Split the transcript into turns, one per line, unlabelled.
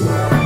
Bye.